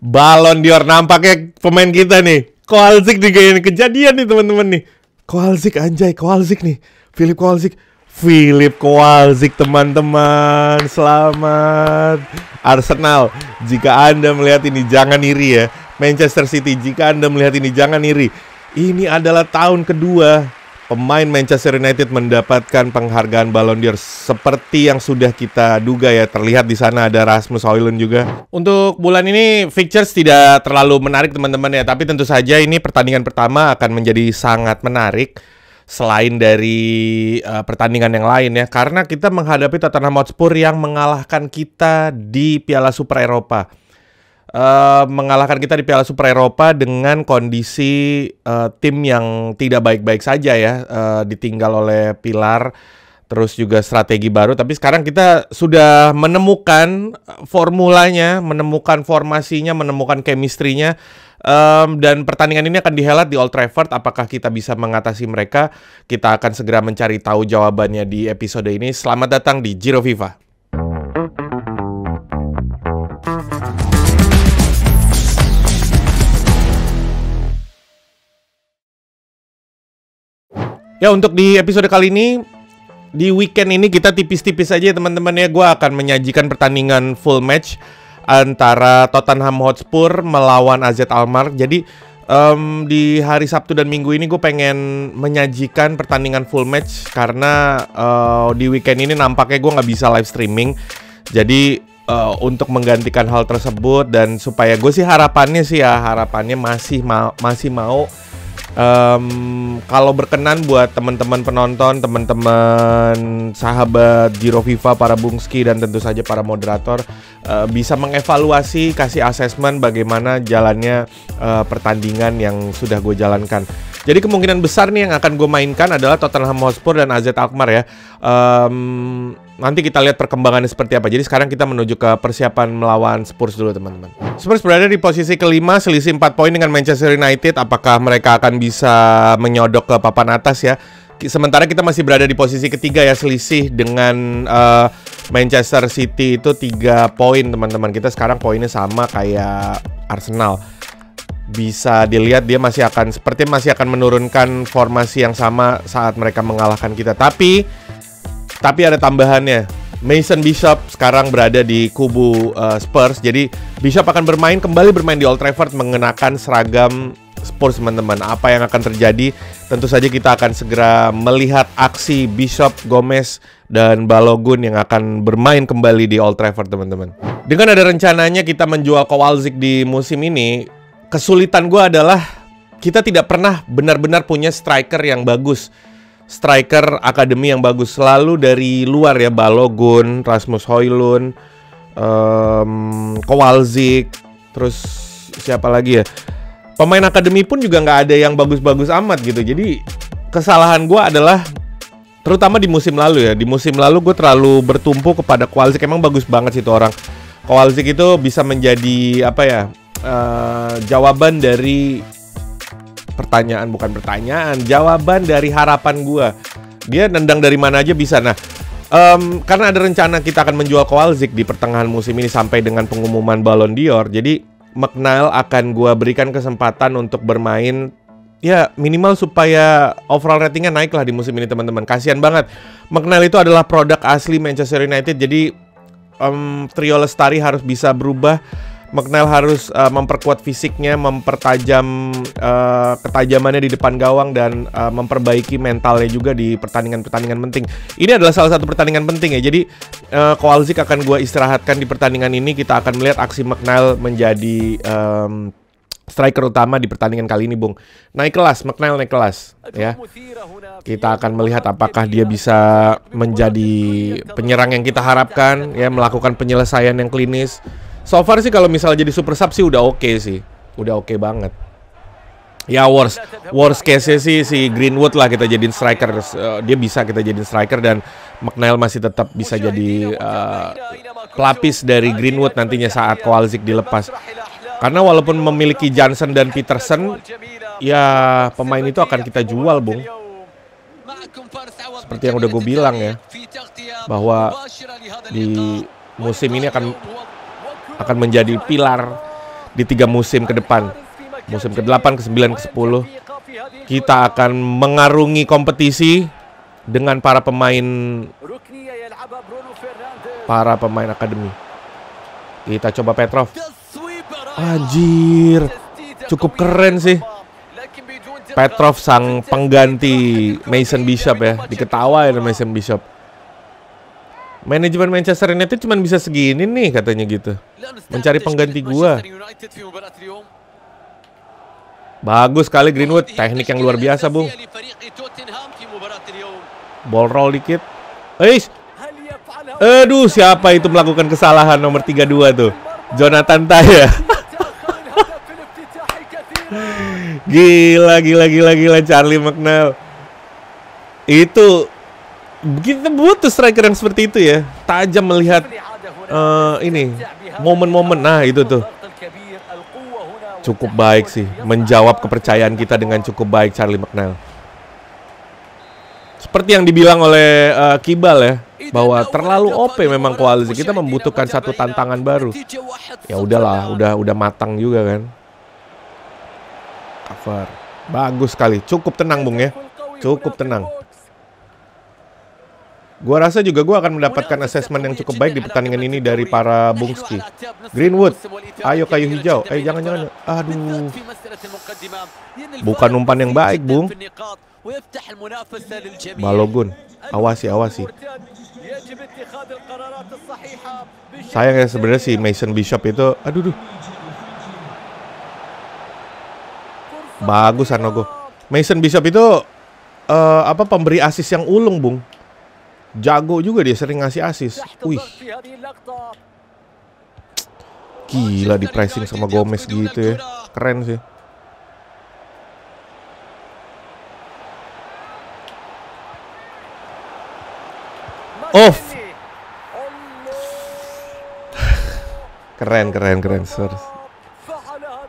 Balon Dior nampaknya pemain kita nih. Nih kayaknya kejadian nih teman-teman nih. Kowalczyk anjay, Kowalczyk nih. Philip Kowalczyk. Philip Kowalczyk teman-teman. Selamat. Arsenal, jika Anda melihat ini jangan iri ya. Manchester City, jika Anda melihat ini jangan iri. Ini adalah tahun kedua pemain Manchester United mendapatkan penghargaan Ballon d'Or seperti yang sudah kita duga ya. Terlihat di sana ada Rasmus Højlund juga. Untuk bulan ini fixtures tidak terlalu menarik teman-teman ya, tapi tentu saja ini pertandingan pertama akan menjadi sangat menarik selain dari uh, pertandingan yang lain ya. Karena kita menghadapi Tottenham Hotspur yang mengalahkan kita di Piala Super Eropa uh, mengalahkan kita di Piala Super Eropa dengan kondisi uh, tim yang tidak baik-baik saja ya, uh, ditinggal oleh Pilar terus juga strategi baru tapi sekarang kita sudah menemukan formulanya, menemukan formasinya, menemukan chemistry-nya um, dan pertandingan ini akan dihelat di Old Trafford apakah kita bisa mengatasi mereka? Kita akan segera mencari tahu jawabannya di episode ini. Selamat datang di Giro Viva. Ya untuk di episode kali ini di weekend ini kita tipis-tipis aja teman-teman ya gue akan menyajikan pertandingan full match antara Tottenham Hotspur melawan AZ Alkmaar. Jadi um, di hari Sabtu dan Minggu ini gue pengen menyajikan pertandingan full match karena uh, di weekend ini nampaknya gue nggak bisa live streaming. Jadi uh, untuk menggantikan hal tersebut dan supaya gue sih harapannya sih ya harapannya masih ma masih mau Um, kalau berkenan buat teman-teman penonton, teman-teman sahabat Giro Viva, para bungski dan tentu saja para moderator uh, bisa mengevaluasi, kasih asesmen bagaimana jalannya uh, pertandingan yang sudah gue jalankan. Jadi kemungkinan besar nih yang akan gue mainkan adalah Tottenham Hotspur dan AZ Alkmaar ya. Um, nanti kita lihat perkembangannya seperti apa. Jadi sekarang kita menuju ke persiapan melawan Spurs dulu teman-teman. Spurs berada di posisi kelima, selisih 4 poin dengan Manchester United. Apakah mereka akan bisa menyodok ke papan atas ya? Sementara kita masih berada di posisi ketiga ya, selisih dengan uh, Manchester City itu 3 poin teman-teman. Kita sekarang poinnya sama kayak Arsenal bisa dilihat dia masih akan seperti masih akan menurunkan formasi yang sama saat mereka mengalahkan kita. Tapi tapi ada tambahannya. Mason Bishop sekarang berada di kubu uh, Spurs. Jadi Bishop akan bermain kembali bermain di Old Trafford mengenakan seragam Spurs teman-teman. Apa yang akan terjadi? Tentu saja kita akan segera melihat aksi Bishop, Gomez dan Balogun yang akan bermain kembali di Old Trafford teman-teman. Dengan ada rencananya kita menjual Kowalczyk di musim ini, kesulitan gue adalah kita tidak pernah benar-benar punya striker yang bagus. Striker akademi yang bagus selalu dari luar ya Balogun, Rasmus Højlund, um, Kowalczyk, terus siapa lagi ya? Pemain akademi pun juga nggak ada yang bagus-bagus amat gitu. Jadi kesalahan gue adalah terutama di musim lalu ya. Di musim lalu gue terlalu bertumpu kepada Kowalczyk. Emang bagus banget sih itu orang. Kowalczyk itu bisa menjadi apa ya? uh, jawaban dari pertanyaan bukan pertanyaan, jawaban dari harapan gue. Dia nendang dari mana aja bisa. Nah, um, karena ada rencana kita akan menjual Kowalczyk di pertengahan musim ini sampai dengan pengumuman Ballon d'Or. Jadi McNeil akan gue berikan kesempatan untuk bermain ya minimal supaya overall ratingnya naik lah di musim ini teman-teman. Kasihan banget. McNeil itu adalah produk asli Manchester United. Jadi um, trio Lestari harus bisa berubah McNeil harus uh, memperkuat fisiknya, mempertajam uh, ketajamannya di depan gawang dan uh, memperbaiki mentalnya juga di pertandingan-pertandingan penting. Ini adalah salah satu pertandingan penting ya. Jadi uh, Kowalczyk akan gue istirahatkan di pertandingan ini. Kita akan melihat aksi McNeil menjadi um, striker utama di pertandingan kali ini, Bung. Naik kelas, McNeil naik kelas, ya. Kita akan melihat apakah dia bisa menjadi penyerang yang kita harapkan, ya, melakukan penyelesaian yang klinis So far sih kalau misalnya jadi super sub sih udah oke okay sih. Udah oke okay banget. Ya worst worst case sih si Greenwood lah kita jadiin striker. Uh, dia bisa kita jadiin striker dan McNeil masih tetap bisa jadi uh, pelapis dari Greenwood nantinya saat Kowalczyk dilepas. Karena walaupun memiliki Johnson dan Peterson, ya pemain itu akan kita jual, Bung. Seperti yang udah gue bilang ya, bahwa di musim ini akan akan menjadi pilar di tiga musim ke depan. Musim ke-8, ke-9, ke-10 kita akan mengarungi kompetisi dengan para pemain para pemain akademi. Kita coba Petrov. Anjir. Cukup keren sih. Petrov sang pengganti Mason Bishop ya. Diketawain Mason Bishop. Manajemen Manchester United cuma bisa segini nih katanya gitu. Mencari pengganti gua. Bagus sekali Greenwood, teknik yang luar biasa, Bung. Ball roll dikit. Eis. Aduh, siapa itu melakukan kesalahan nomor 32 tuh? Jonathan Taya. gila, gila, gila, gila Charlie McNeil. Itu kita butuh striker yang seperti itu ya. Tajam melihat uh, ini momen-momen. Nah, itu tuh cukup baik sih menjawab kepercayaan kita dengan cukup baik Charlie McNeil. Seperti yang dibilang oleh uh, Kibal ya bahwa terlalu OP memang koalisi kita membutuhkan satu tantangan baru. Ya udahlah, udah udah matang juga kan. Cover. Bagus sekali. Cukup tenang Bung ya. Cukup tenang. Gua rasa juga gua akan mendapatkan assessment yang cukup baik di pertandingan ini dari para Bungski. Greenwood, ayo kayu hijau. Eh jangan jangan. Aduh. Bukan umpan yang baik, Bung. Balogun, awasi awasi. Sayang ya sebenarnya si Mason Bishop itu, aduh duh. Bagus Anogo. Mason Bishop itu uh, apa pemberi asis yang ulung, Bung. Jago juga dia sering ngasih asis. Wih. Gila di pressing sama Gomez gitu ya. Keren sih. Off. keren, keren, keren, Sir.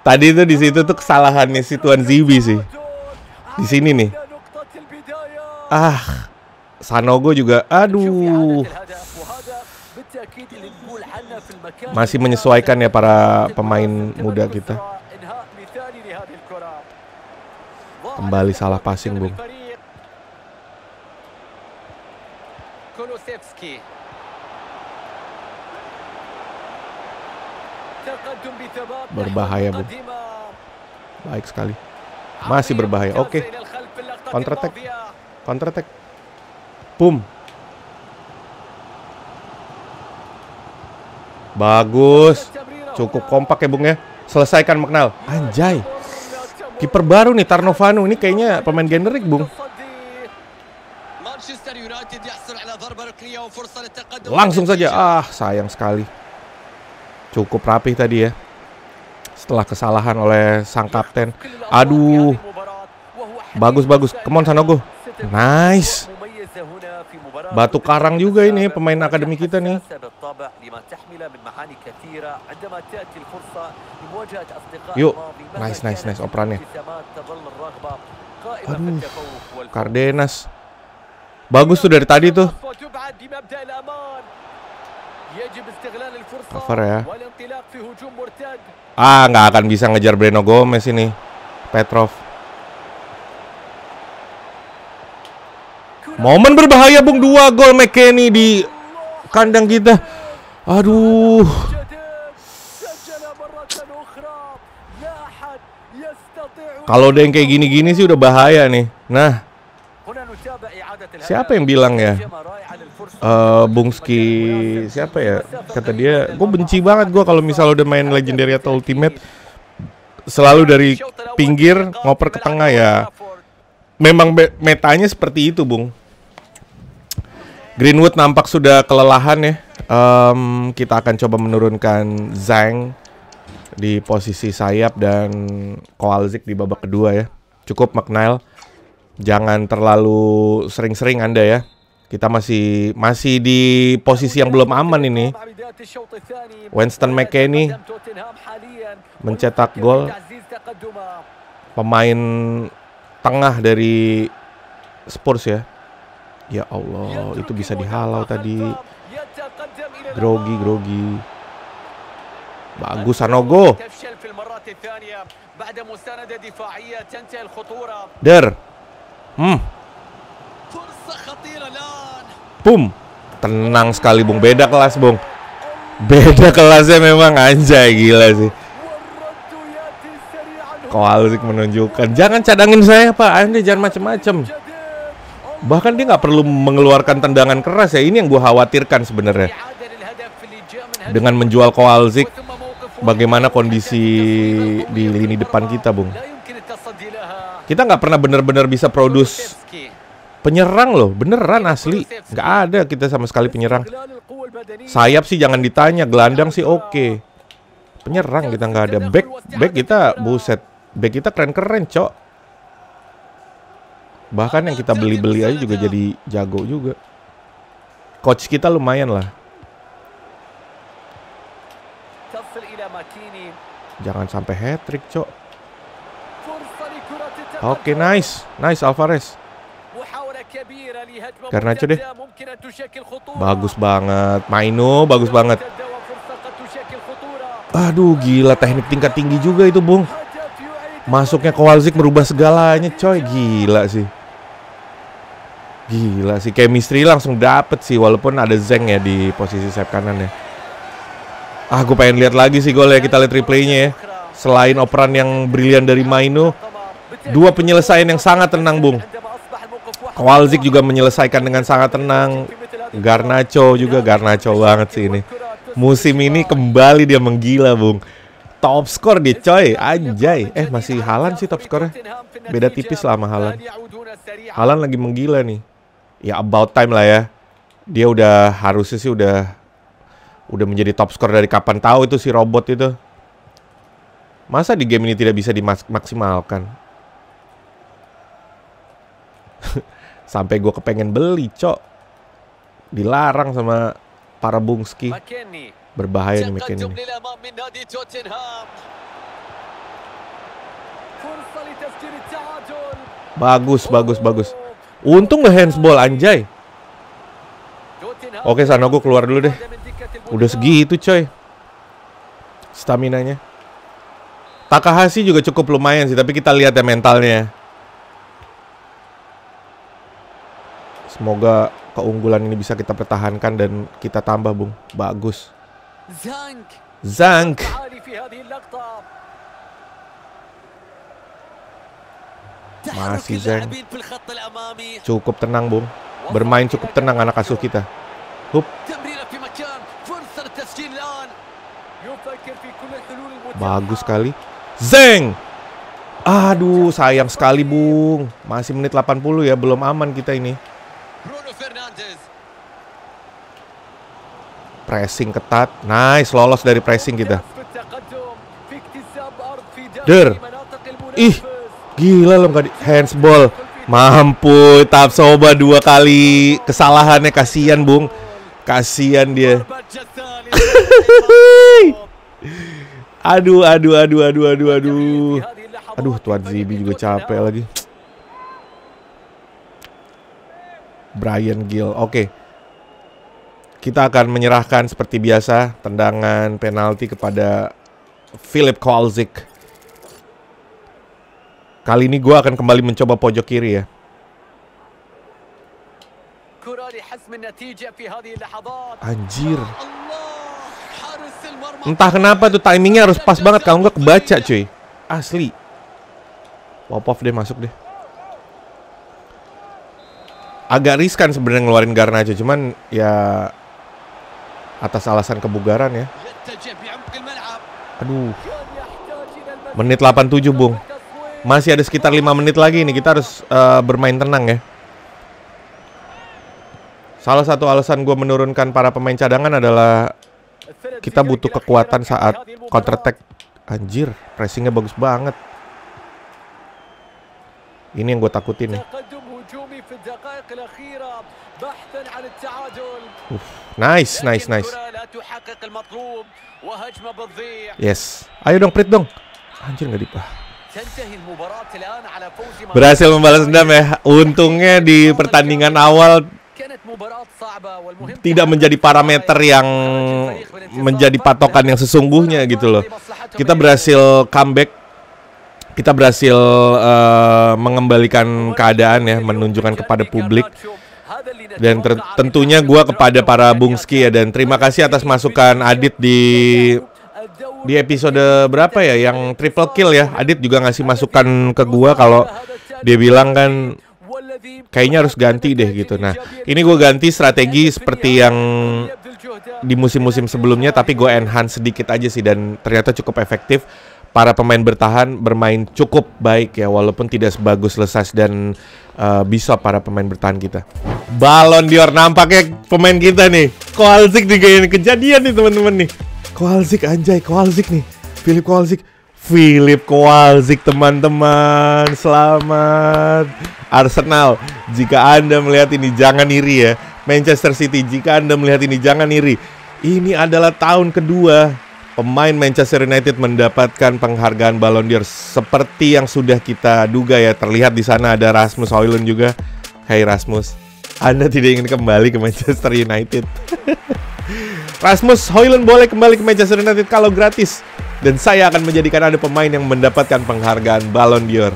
Tadi tuh di situ tuh kesalahannya si Tuan Zibi sih. Di sini nih. Ah, Sanogo juga aduh. Masih menyesuaikan ya para pemain muda kita. Kembali salah passing bung. Berbahaya bung. Baik sekali. Masih berbahaya. Oke. Okay. counter attack counter attack Boom. Bagus. Cukup kompak ya Bung ya. Selesaikan McNal. Anjay. Kiper baru nih Tarnovano ini kayaknya pemain generik Bung. Langsung saja. Ah, sayang sekali. Cukup rapih tadi ya. Setelah kesalahan oleh sang kapten. Aduh. Bagus bagus. Come on Sanogo. Nice. Batu Karang juga ini pemain akademi kita nih. Yuk, nice nice nice operannya. Aduh, Cardenas. Bagus tuh dari tadi tuh. Cover ya. Ah, nggak akan bisa ngejar Breno Gomez ini. Petrov. Momen berbahaya Bung dua gol McKenny di kandang kita. Aduh. Kalau udah yang kayak gini-gini sih udah bahaya nih. Nah, siapa yang bilang ya? Uh, Bungski siapa ya? Kata dia, gue benci banget gue kalau misal udah main legendary atau ultimate selalu dari pinggir ngoper ke tengah ya. Memang metanya seperti itu, Bung. Greenwood nampak sudah kelelahan ya. Um, kita akan coba menurunkan Zhang di posisi sayap dan Kowalczyk di babak kedua ya. Cukup McNeil. Jangan terlalu sering-sering Anda ya. Kita masih masih di posisi yang belum aman ini. Winston McKennie mencetak gol. Pemain tengah dari Spurs ya. Ya Allah, itu bisa dihalau tadi. Grogi, grogi. Bagus Sanogo. Der. Hmm. Pum. Tenang sekali Bung, beda kelas Bung. Beda kelasnya memang anjay gila sih. Koalsik menunjukkan, jangan cadangin saya Pak, Anda jangan macem-macem bahkan dia nggak perlu mengeluarkan tendangan keras ya. Ini yang gue khawatirkan sebenarnya. Dengan menjual Koalzik bagaimana kondisi di lini depan kita bung? Kita nggak pernah benar-benar bisa produce penyerang loh. Beneran asli. Nggak ada kita sama sekali penyerang. Sayap sih jangan ditanya gelandang sih oke. Okay. penyerang kita nggak ada. Back back kita buset. Back kita keren-keren cok bahkan yang kita beli-beli aja juga jadi jago juga. Coach kita lumayan lah. Jangan sampai hat trick cok. Oke okay, nice. Nice Alvarez. Karena deh. Bagus banget. Maino bagus banget. Aduh gila. Teknik tingkat tinggi juga itu Bung. Masuknya Kowalczyk merubah segalanya coy. Gila sih. Gila sih. Chemistry langsung dapet sih. Walaupun ada Zeng ya di posisi sayap kanan ya. Ah, gue pengen lihat lagi sih golnya. Kita lihat replaynya ya. Selain operan yang brilian dari Maino, dua penyelesaian yang sangat tenang, Bung. Kowalczyk juga menyelesaikan dengan sangat tenang. Garnacho juga Garnacho banget sih ini. Musim ini kembali dia menggila, Bung. Top skor dia, coy. Anjay. Eh, masih Halan sih top skornya. Beda tipis lah sama Haaland. Halan lagi menggila nih ya about time lah ya. Dia udah harusnya sih udah udah menjadi top score dari kapan tahu itu si robot itu. Masa di game ini tidak bisa dimaksimalkan? Sampai gue kepengen beli, cok. Dilarang sama para bungski. Berbahaya nih McKinney. ini. Bagus, bagus, bagus. Untung gak handsball anjay. Oke, sana gue keluar dulu deh. Udah segitu, coy. Stamina Staminanya. Takahashi juga cukup lumayan sih, tapi kita lihat ya mentalnya. Semoga keunggulan ini bisa kita pertahankan dan kita tambah, Bung. Bagus. Zank. Zank. Masih Zeng. Cukup tenang, Bung. Bermain cukup tenang anak asuh kita. Hup. Bagus sekali. Zeng. Aduh, sayang sekali, Bung. Masih menit 80 ya, belum aman kita ini. Pressing ketat. Nice, lolos dari pressing kita. Der. Ih, Gila loh kari handsball. Mampu, tap soba dua kali kesalahannya kasihan bung, kasihan dia. aduh, aduh, aduh, aduh, aduh, aduh. Aduh, Tuan Zibi juga capek lagi. Brian Gill, oke. Okay kita akan menyerahkan seperti biasa tendangan penalti kepada Philip Kowalczyk Kali ini gue akan kembali mencoba pojok kiri ya. Anjir. Entah kenapa tuh timingnya harus pas banget kalau nggak kebaca cuy. Asli. Popov deh masuk deh. Agak riskan sebenarnya ngeluarin Garnacho, cuman ya atas alasan kebugaran ya. Aduh. Menit 87, Bung. Masih ada sekitar 5 menit lagi nih, kita harus uh, bermain tenang ya. Salah satu alasan gue menurunkan para pemain cadangan adalah kita butuh kekuatan saat counter attack. Anjir, pressingnya bagus banget. Ini yang gue takutin nih. Uf, nice, nice, nice. Yes. Ayo dong, Prit dong. Anjir gak dipah. Berhasil membalas dendam ya. Untungnya di pertandingan awal tidak menjadi parameter yang menjadi patokan yang sesungguhnya gitu loh. Kita berhasil comeback, kita berhasil uh, mengembalikan keadaan ya, menunjukkan kepada publik. Dan tentunya gue kepada para Bungski ya dan terima kasih atas masukan Adit di di episode berapa ya yang triple kill ya Adit juga ngasih masukan ke gue kalau dia bilang kan kayaknya harus ganti deh gitu nah ini gue ganti strategi seperti yang di musim-musim sebelumnya tapi gue enhance sedikit aja sih dan ternyata cukup efektif para pemain bertahan bermain cukup baik ya walaupun tidak sebagus Lesas dan uh, bisa para pemain bertahan kita. Balon Dior nampaknya pemain kita nih. Kowalczyk nih kayaknya kejadian nih teman-teman nih. Kowalczyk anjay, Kowalczyk nih. Philip Kowalczyk. Philip Kowalczyk teman-teman. Selamat. Arsenal, jika Anda melihat ini jangan iri ya. Manchester City, jika Anda melihat ini jangan iri. Ini adalah tahun kedua pemain Manchester United mendapatkan penghargaan Ballon d'Or seperti yang sudah kita duga ya. Terlihat di sana ada Rasmus Højlund juga. Hai hey Rasmus, Anda tidak ingin kembali ke Manchester United? Rasmus Højlund boleh kembali ke Manchester United kalau gratis dan saya akan menjadikan Anda pemain yang mendapatkan penghargaan Ballon d'Or.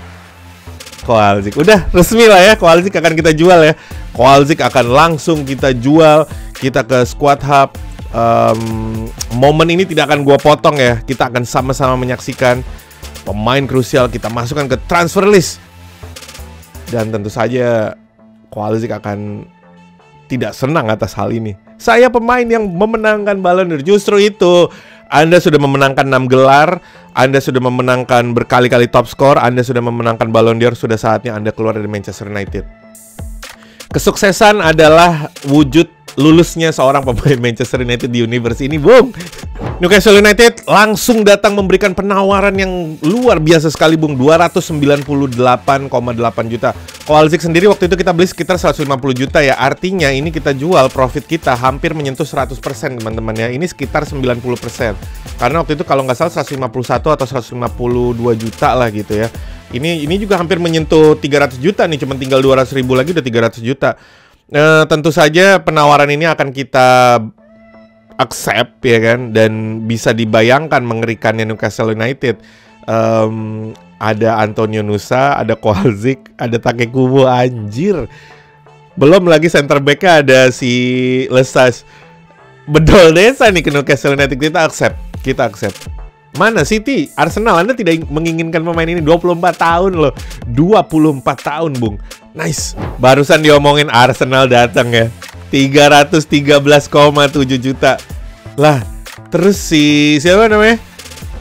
Kowalczyk. Udah resmi lah ya, Kowalczyk akan kita jual ya. Kowalczyk akan langsung kita jual kita ke Squad Hub um, momen ini tidak akan gue potong ya. Kita akan sama-sama menyaksikan pemain krusial kita masukkan ke transfer list. Dan tentu saja Koalizik akan tidak senang atas hal ini. Saya pemain yang memenangkan Ballon d'Or. Justru itu Anda sudah memenangkan 6 gelar, Anda sudah memenangkan berkali-kali top score, Anda sudah memenangkan Ballon d'Or, sudah saatnya Anda keluar dari Manchester United. Kesuksesan adalah wujud lulusnya seorang pemain Manchester United di universe ini, Bung. Newcastle United langsung datang memberikan penawaran yang luar biasa sekali, Bung. 298,8 juta. Kowalczyk sendiri waktu itu kita beli sekitar 150 juta ya. Artinya ini kita jual profit kita hampir menyentuh 100% teman-teman ya. Ini sekitar 90%. Karena waktu itu kalau nggak salah 151 atau 152 juta lah gitu ya. Ini ini juga hampir menyentuh 300 juta nih, cuma tinggal 200 ribu lagi udah 300 juta. Uh, tentu saja penawaran ini akan kita accept ya kan dan bisa dibayangkan mengerikannya Newcastle United. Um, ada Antonio Nusa, ada Kowalczyk, ada Takekubo anjir. Belum lagi center backnya ada si Lesas. Bedol desa nih ke Newcastle United kita accept, kita accept. Mana City, Arsenal Anda tidak menginginkan pemain ini 24 tahun loh. 24 tahun, Bung. Nice. Barusan diomongin Arsenal datang ya. 313,7 juta. Lah, terus si siapa namanya?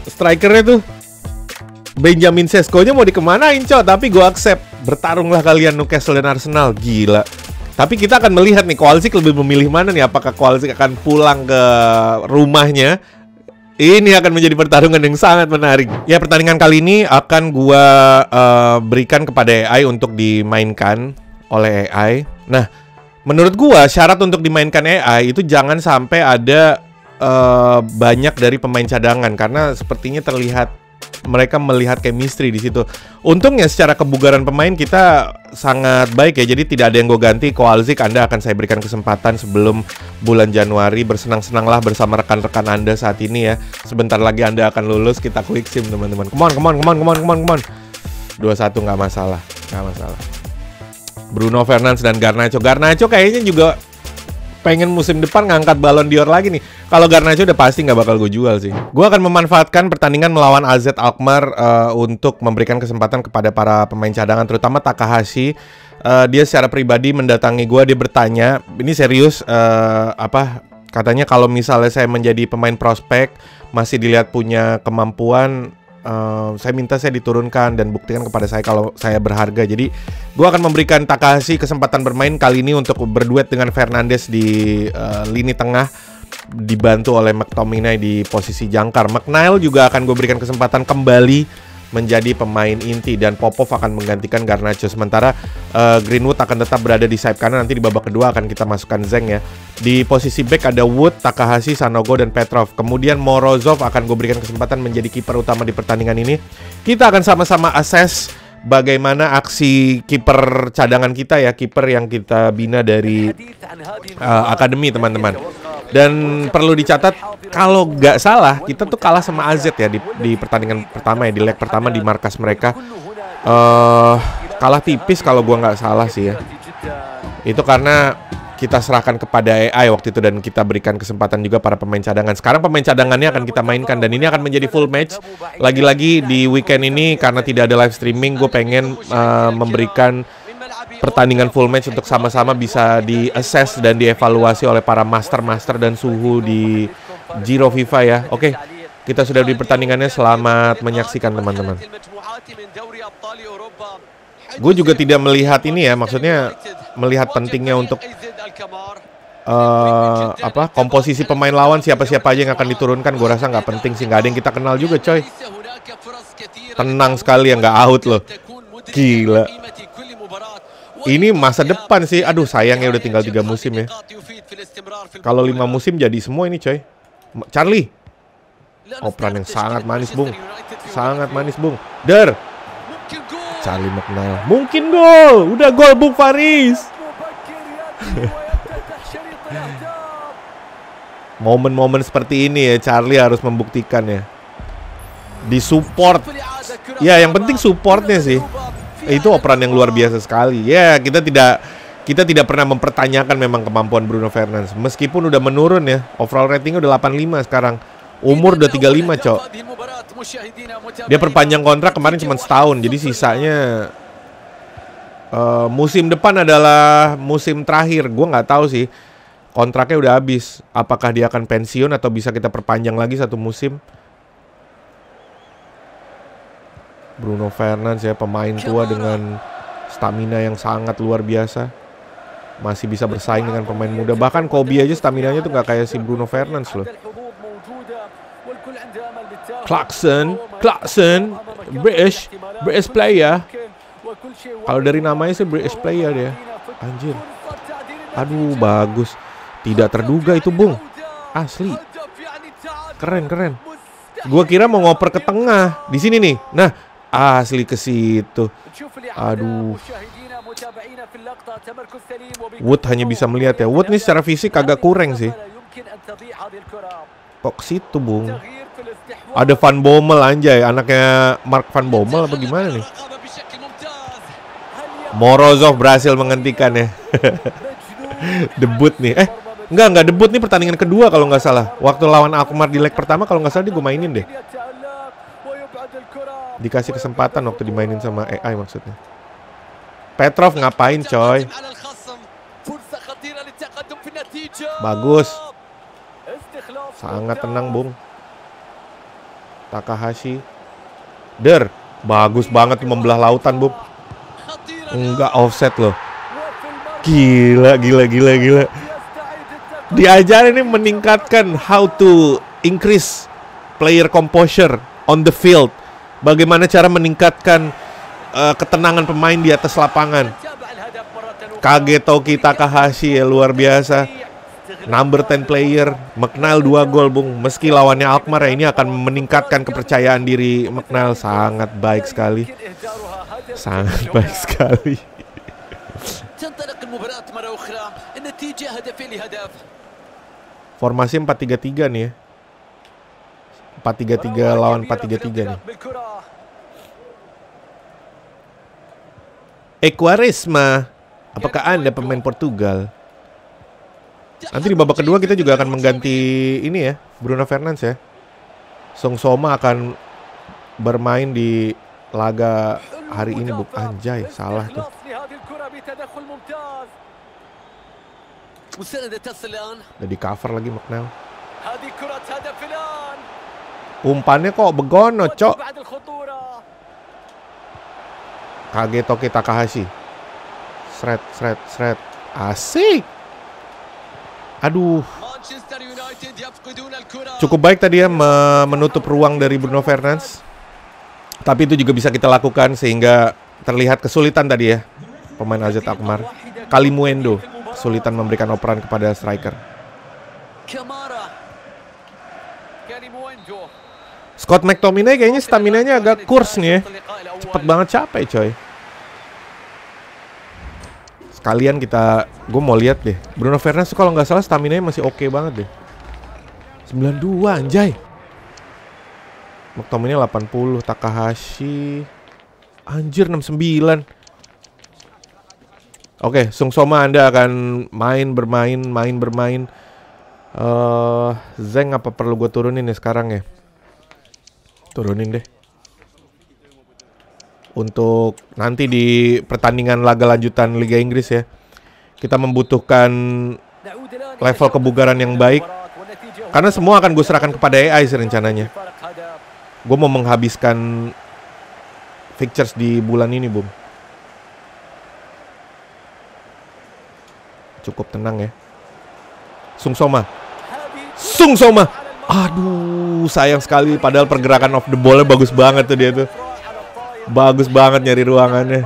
Strikernya tuh Benjamin Sesko-nya mau dikemanain, Cok? Tapi gue accept. Bertarunglah kalian Newcastle dan Arsenal. Gila. Tapi kita akan melihat nih Kowalczyk lebih memilih mana nih apakah Kowalczyk akan pulang ke rumahnya ini akan menjadi pertarungan yang sangat menarik. Ya, pertandingan kali ini akan gua uh, berikan kepada AI untuk dimainkan oleh AI. Nah, menurut gua syarat untuk dimainkan AI itu jangan sampai ada uh, banyak dari pemain cadangan karena sepertinya terlihat mereka melihat chemistry di situ. Untungnya secara kebugaran pemain kita sangat baik ya. Jadi tidak ada yang gue ganti. Koalzik Anda akan saya berikan kesempatan sebelum bulan Januari bersenang-senanglah bersama rekan-rekan Anda saat ini ya. Sebentar lagi Anda akan lulus. Kita quick sim teman-teman. Come on, come on, come on, come on, come on, come on. 21 nggak masalah, nggak masalah. Bruno Fernandes dan Garnacho. Garnacho kayaknya juga pengen musim depan ngangkat balon Dior lagi nih. Kalau Garnacho udah pasti nggak bakal gue jual sih. Gue akan memanfaatkan pertandingan melawan AZ Alkmaar uh, untuk memberikan kesempatan kepada para pemain cadangan, terutama Takahashi. Uh, dia secara pribadi mendatangi gue, dia bertanya, ini serius uh, apa? Katanya kalau misalnya saya menjadi pemain prospek, masih dilihat punya kemampuan uh, saya minta saya diturunkan dan buktikan kepada saya kalau saya berharga. Jadi gue akan memberikan Takahashi kesempatan bermain kali ini untuk berduet dengan Fernandes di uh, lini tengah dibantu oleh McTominay di posisi jangkar. McNeil juga akan gue berikan kesempatan kembali menjadi pemain inti dan Popov akan menggantikan Garnacho. Sementara uh, Greenwood akan tetap berada di sayap kanan. Nanti di babak kedua akan kita masukkan Zeng ya. Di posisi back ada Wood, Takahashi, Sanogo dan Petrov. Kemudian Morozov akan gue berikan kesempatan menjadi kiper utama di pertandingan ini. Kita akan sama-sama assess bagaimana aksi kiper cadangan kita ya, kiper yang kita bina dari uh, akademi teman-teman. Dan perlu dicatat kalau nggak salah kita tuh kalah sama AZ ya di, di pertandingan pertama ya di leg pertama di markas mereka. Uh, kalah tipis kalau gua nggak salah sih ya. Itu karena kita serahkan kepada AI waktu itu dan kita berikan kesempatan juga para pemain cadangan. Sekarang pemain cadangannya akan kita mainkan dan ini akan menjadi full match. Lagi-lagi di weekend ini karena tidak ada live streaming, gue pengen uh, memberikan pertandingan full match untuk sama-sama bisa di-assess dan dievaluasi oleh para master-master dan suhu di Giro FIFA ya. Oke, kita sudah di pertandingannya. Selamat menyaksikan teman-teman. Gue juga tidak melihat ini ya, maksudnya melihat pentingnya untuk uh, apa komposisi pemain lawan siapa-siapa aja yang akan diturunkan. Gue rasa nggak penting sih, nggak ada yang kita kenal juga, coy. Tenang sekali ya nggak out loh. Gila. Ini masa depan sih. Aduh sayangnya udah tinggal tiga musim ya. Kalau lima musim jadi semua ini coy. Charlie. Operan yang sangat manis bung. Sangat manis bung. Der. Charlie McNeil. Mungkin gol. Udah gol bung Faris. Momen-momen seperti ini ya Charlie harus membuktikan ya. Di support. Ya yang penting supportnya sih. Itu operan yang luar biasa sekali. Ya, kita tidak kita tidak pernah mempertanyakan memang kemampuan Bruno Fernandes. Meskipun udah menurun ya. Overall ratingnya udah 85 sekarang. Umur udah 35, Cok. Dia perpanjang kontrak kemarin cuma setahun. Jadi sisanya uh, musim depan adalah musim terakhir. Gue nggak tahu sih. Kontraknya udah habis. Apakah dia akan pensiun atau bisa kita perpanjang lagi satu musim? Bruno Fernandes ya pemain tua dengan stamina yang sangat luar biasa. Masih bisa bersaing dengan pemain muda. Bahkan Kobe aja stamina-nya tuh nggak kayak si Bruno Fernandes loh. Clarkson Clarkson British British player. Kalau dari namanya sih British player dia. Anjir. Aduh bagus. Tidak terduga itu Bung. Asli. Keren keren. Gua kira mau ngoper ke tengah. Di sini nih. Nah Asli ke situ. Aduh. Wood hanya bisa melihat ya. Wood nih secara fisik agak kurang sih. Kok situ, Bung? Ada Van Bommel anjay, anaknya Mark Van Bommel apa gimana nih? Morozov berhasil menghentikan ya. debut nih. Eh, enggak enggak debut nih pertandingan kedua kalau nggak salah. Waktu lawan Alkmaar di leg pertama kalau nggak salah dia gue mainin deh dikasih kesempatan waktu dimainin sama AI maksudnya. Petrov ngapain coy? Bagus. Sangat tenang, Bung. Takahashi. Der, bagus banget membelah lautan, Bung. Enggak offset loh. Gila, gila, gila, gila. Diajarin ini meningkatkan how to increase player composure on the field bagaimana cara meningkatkan uh, ketenangan pemain di atas lapangan. Kageto kita Takahashi ya luar biasa. Number 10 player, McNeil 2 gol bung. Meski lawannya Alkmaar ya ini akan meningkatkan kepercayaan diri McNeil sangat baik sekali. Sangat baik sekali. Formasi 4-3-3 nih ya. 4-3-3 lawan 4-3-3 nih. Equaresma, apakah Anda pemain Portugal? Nanti di babak kedua kita juga akan mengganti ini ya, Bruno Fernandes ya. Song Soma akan bermain di laga hari ini bu anjay salah tuh. Udah di cover lagi McNeil. Umpannya kok begono, cok. Kageto kita Takahashi. Sret, sret, sret. Asik. Aduh. Cukup baik tadi ya menutup ruang dari Bruno Fernandes. Tapi itu juga bisa kita lakukan sehingga terlihat kesulitan tadi ya. Pemain AZ Akmar. Kalimuendo kesulitan memberikan operan kepada striker. Scott McTominay kayaknya stamina-nya agak kurs nih ya. Cepet banget capek coy. Sekalian kita, gue mau lihat deh. Bruno Fernandes kalau nggak salah stamina-nya masih oke banget deh. 92 anjay. McTominay 80, Takahashi anjir 69. Oke, Sung Soma Anda akan main bermain, main bermain. Eh, Zeng apa perlu gue turunin ya sekarang ya? Turunin deh. Untuk nanti di pertandingan laga lanjutan Liga Inggris ya. Kita membutuhkan level kebugaran yang baik. Karena semua akan gue serahkan kepada AI sih rencananya. Gue mau menghabiskan fixtures di bulan ini, Bum. Cukup tenang ya. Sung Soma. Sung Soma. Aduh, sayang sekali padahal pergerakan off the ball-nya bagus banget tuh dia tuh. Bagus banget nyari ruangannya.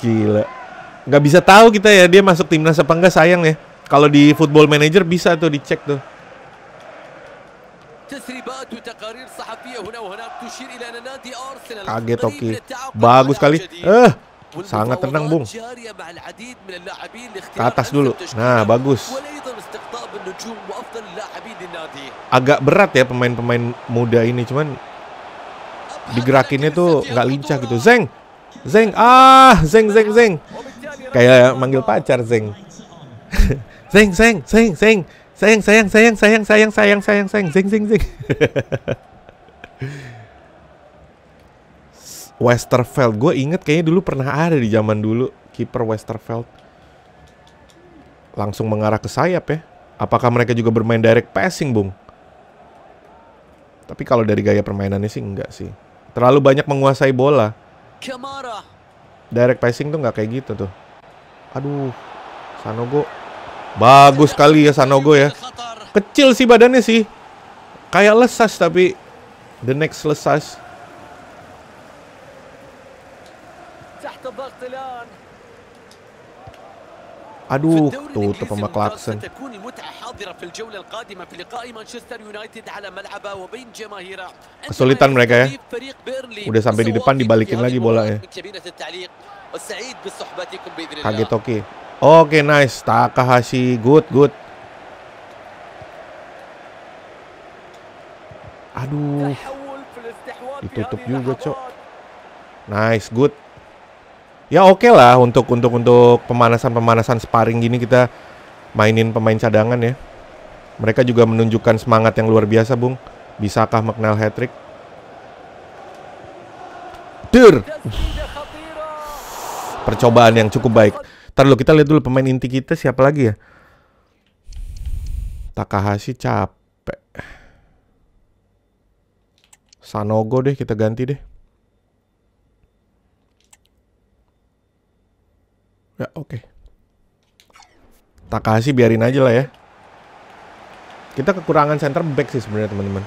Gila. Gak bisa tahu kita ya dia masuk timnas apa enggak sayang ya. Kalau di Football Manager bisa tuh dicek tuh. Kaget Toki. Bagus kali. Eh, sangat tenang Bung. Ke atas dulu. Nah, bagus. Agak berat ya pemain-pemain muda ini cuman digerakinnya tuh nggak lincah gitu. Zeng. Zeng. Ah, Zeng Zeng Zeng. Kayak manggil pacar Zeng. zeng Zeng Zeng Zeng. Sayang sayang sayang sayang sayang sayang sayang sayang Zeng Zeng Zeng. Westerveld, gue inget kayaknya dulu pernah ada di zaman dulu kiper Westerveld. Langsung mengarah ke sayap ya. Apakah mereka juga bermain direct passing, Bung? Tapi kalau dari gaya permainannya sih enggak sih. Terlalu banyak menguasai bola. Direct passing tuh nggak kayak gitu tuh. Aduh, Sanogo. Bagus sekali ya Sanogo ya. Kecil sih badannya sih. Kayak lesas tapi the next lesas. تحت الضغط الآن Aduh, في الدوري tutup الإنجليزي sama الممتاز Clarkson. ستكون المتعة حاضرة في الجولة القادمة في لقاء مانشستر يونايتد على ملعبه وبين جماهيره Kesulitan mereka ya. فريق بيرلي Udah sampai di depan dibalikin lagi bolanya. من كابينة التعليق والسعيد بصحبتكم بإذن الله Kagetoki. Oke, nice. Takahashi, good, good. Aduh, تحول في الاستحواذ في ditutup هذه juga, Cok. اللحظات. nice, good. ya oke okay lah untuk untuk untuk pemanasan pemanasan sparring gini kita mainin pemain cadangan ya. Mereka juga menunjukkan semangat yang luar biasa, Bung. Bisakah McNeil hat-trick? Dur. Percobaan yang cukup baik. Ntar dulu kita lihat dulu pemain inti kita siapa lagi ya. Takahashi capek. Sanogo deh kita ganti deh. Ya, oke. Okay. kasih biarin aja lah ya. Kita kekurangan center back sih sebenarnya teman-teman.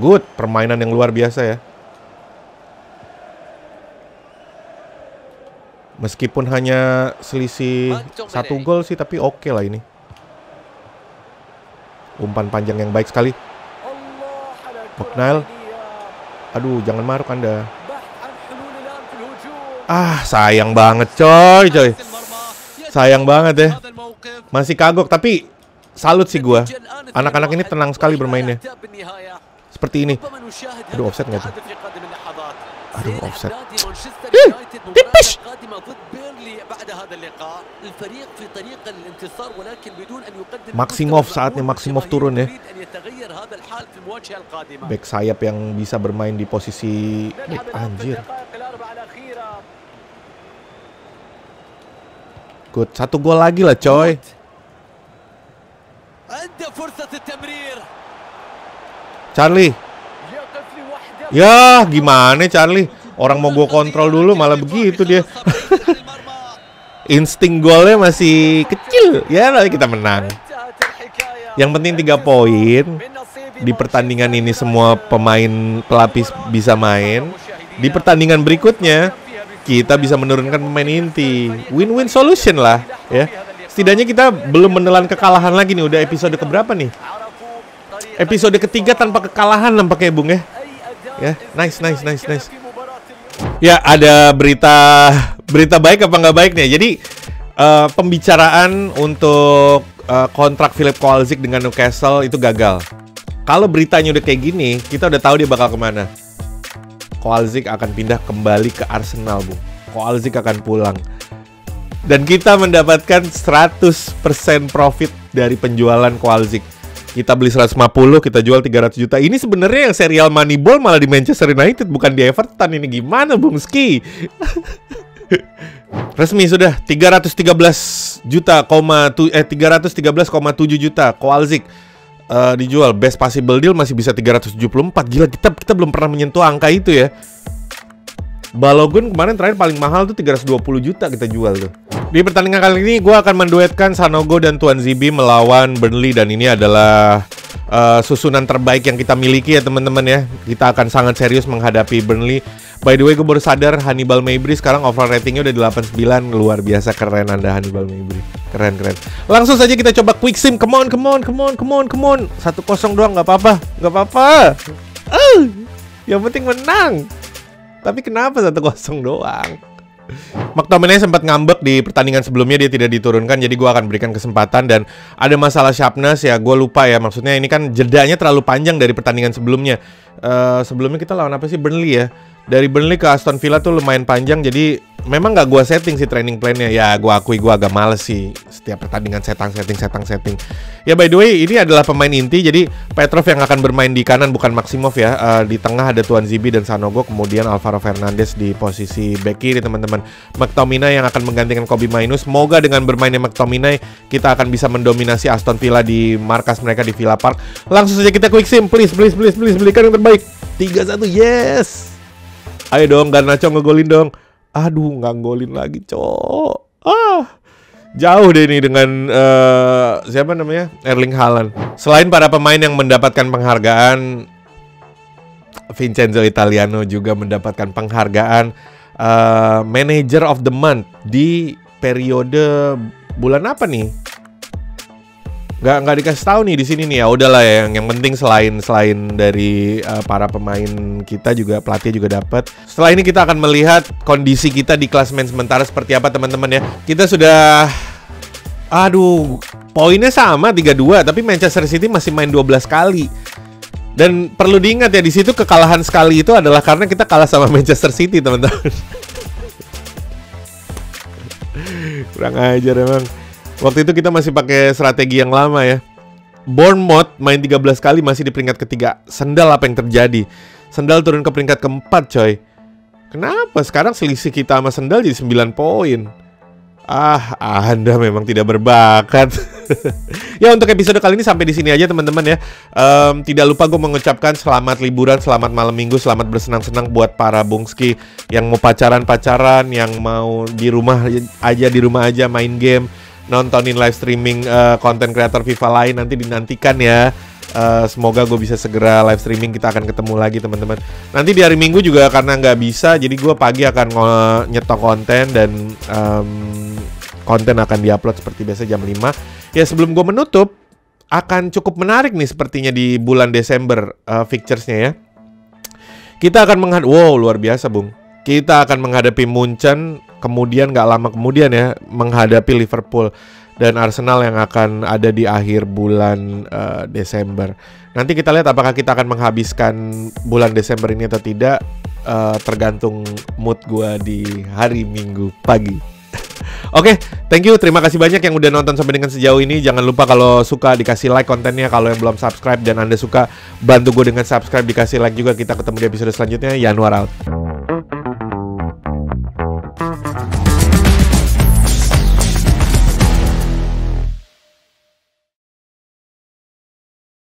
Good, permainan yang luar biasa ya. Meskipun hanya selisih satu gol sih, tapi oke okay lah ini. Umpan panjang yang baik sekali. McNeil. Aduh, jangan maruk Anda. Ah, sayang banget coy, coy. Sayang banget ya. Masih kagok tapi salut sih gua. Anak-anak ini tenang sekali bermainnya. Seperti ini. Aduh, offset nggak tuh? Aduh, offset. Tipis. Maximov saatnya Maximov turun ya. Back sayap yang bisa bermain di posisi anjir ikut. Satu gol lagi lah, coy. Charlie. Ya, gimana Charlie? Orang mau gue kontrol dulu malah begitu dia. Insting golnya masih kecil. Ya, nanti kita menang. Yang penting tiga poin di pertandingan ini semua pemain pelapis bisa main. Di pertandingan berikutnya kita bisa menurunkan pemain inti. Win-win solution lah, ya. Setidaknya kita belum menelan kekalahan lagi nih. Udah episode keberapa nih? Episode ketiga tanpa kekalahan nampaknya, Bung ya. Ya, nice, nice, nice, nice. Ya, ada berita berita baik apa nggak baik nih. Jadi uh, pembicaraan untuk uh, kontrak Philip Kowalczyk dengan Newcastle itu gagal. Kalau beritanya udah kayak gini, kita udah tahu dia bakal ke mana. Kowalczyk akan pindah kembali ke Arsenal, Bu. Kowalczyk akan pulang. Dan kita mendapatkan 100% profit dari penjualan Kowalczyk. Kita beli 150, kita jual 300 juta. Ini sebenarnya yang serial Moneyball malah di Manchester United, bukan di Everton. Ini gimana, Bung Ski? Resmi sudah 313 juta, tu, eh 313,7 juta Kowalczyk uh, dijual. Best possible deal masih bisa 374. Gila kita kita belum pernah menyentuh angka itu ya. Balogun kemarin terakhir paling mahal tuh 320 juta kita jual tuh. Di pertandingan kali ini gue akan menduetkan Sanogo dan Tuan Zibi melawan Burnley dan ini adalah uh, susunan terbaik yang kita miliki ya teman-teman ya. Kita akan sangat serius menghadapi Burnley. By the way gue baru sadar Hannibal Mabry sekarang overall ratingnya udah 89 luar biasa keren anda Hannibal Mabry keren keren. Langsung saja kita coba quick sim. Come on, come on, come on, come on, come on. Satu kosong doang nggak apa-apa, nggak apa-apa. Uh, yang penting menang. Tapi kenapa satu kosong doang? McTominay sempat ngambek di pertandingan sebelumnya dia tidak diturunkan jadi gue akan berikan kesempatan. Dan ada masalah sharpness ya gue lupa ya. Maksudnya ini kan jedanya terlalu panjang dari pertandingan sebelumnya. Uh, sebelumnya kita lawan apa sih? Burnley ya dari Burnley ke Aston Villa tuh lumayan panjang jadi memang nggak gue setting sih training plannya. Ya gue akui gue agak males sih setiap pertandingan setang setting setang setting. Ya by the way ini adalah pemain inti jadi Petrov yang akan bermain di kanan bukan Maximov ya. Uh, di tengah ada Tuan Zibi dan Sanogo kemudian Alvaro Fernandez di posisi back kiri teman-teman. McTominay yang akan menggantikan Kobe Mainu semoga dengan bermainnya McTominay kita akan bisa mendominasi Aston Villa di markas mereka di Villa Park. Langsung saja kita quick sim please please please please belikan yang terbaik. 3-1 yes ayo dong Garnacho ngegolin dong Aduh, nggak golin lagi, cowok. Ah, jauh deh ini dengan uh, siapa namanya Erling Haaland. Selain para pemain yang mendapatkan penghargaan, Vincenzo Italiano juga mendapatkan penghargaan uh, Manager of the Month di periode bulan apa nih? Nggak nggak dikasih tahu nih di sini nih ya. Udahlah ya yang yang penting selain selain dari uh, para pemain kita juga pelatih juga dapat setelah ini kita akan melihat kondisi kita di klasmen sementara seperti apa teman-teman ya. Kita sudah aduh poinnya sama 3-2 tapi Manchester City masih main 12 kali. Dan perlu diingat ya di situ kekalahan sekali itu adalah karena kita kalah sama Manchester City teman-teman. Kurang ajar emang Waktu itu kita masih pakai strategi yang lama ya. Bournemouth main 13 kali masih di peringkat ketiga. Sendal apa yang terjadi? Sendal turun ke peringkat keempat coy. Kenapa sekarang selisih kita sama Sendal jadi 9 poin? Ah, Anda memang tidak berbakat. ya untuk episode kali ini sampai di sini aja teman-teman ya. Um, tidak lupa gue mengucapkan selamat liburan, selamat malam minggu, selamat bersenang-senang buat para bungski yang mau pacaran-pacaran, yang mau di rumah aja di rumah aja main game nontonin live streaming uh, konten kreator FIFA lain nanti dinantikan ya. Uh, semoga gue bisa segera live streaming kita akan ketemu lagi teman-teman. Nanti di hari Minggu juga karena nggak bisa, jadi gue pagi akan nyetok konten dan um, konten akan diupload seperti biasa jam 5 Ya sebelum gue menutup, akan cukup menarik nih sepertinya di bulan Desember uh, fixturesnya ya. Kita akan menghadapi, wow luar biasa bung. Kita akan menghadapi Munchen kemudian nggak lama kemudian ya menghadapi Liverpool dan Arsenal yang akan ada di akhir bulan uh, Desember. Nanti kita lihat apakah kita akan menghabiskan bulan Desember ini atau tidak uh, tergantung mood gue di hari Minggu pagi. Oke, okay, thank you. Terima kasih banyak yang udah nonton sampai dengan sejauh ini. Jangan lupa kalau suka dikasih like kontennya. Kalau yang belum subscribe dan Anda suka bantu gue dengan subscribe dikasih like juga. Kita ketemu di episode selanjutnya. Januar out.